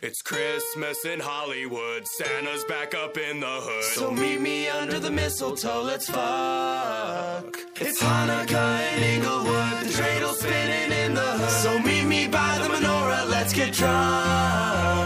It's Christmas in Hollywood, Santa's back up in the hood. So meet me under the mistletoe, let's fuck. It's Hanukkah in Inglewood, the dreidel spinning in the hood. So meet me by the menorah, let's get drunk.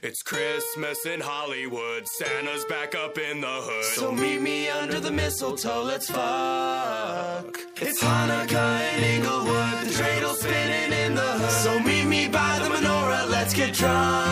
It's Christmas in Hollywood, Santa's back up in the hood. So meet me under the mistletoe, let's fuck. It's Hanukkah in Inglewood, the dreidel spinning in the hood. So meet me by the menorah, let's get drunk.